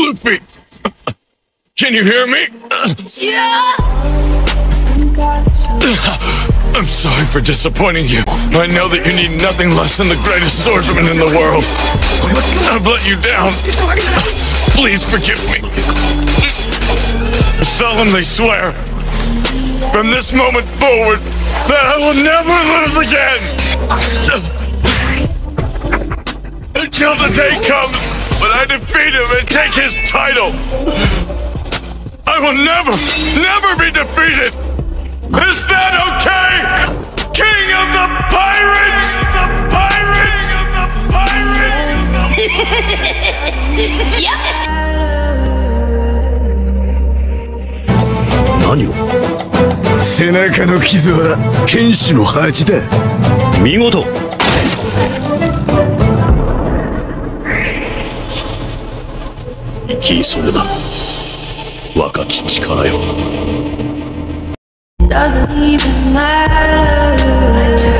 Luffy! Can you hear me? Yeah! I'm sorry for disappointing you. I know that you need nothing less than the greatest swordsman in the world. I've let you down. Please forgive me. I solemnly swear, from this moment forward, that I will never lose again. Until the day comes I defeat him and take his title. I will never, never be defeated. Is that okay? King of the pirates! The pirates! The pirates! Yep! 何を背中の傷は剣士の恥だ見事生き急ぐな若き力よ Doesn't even matter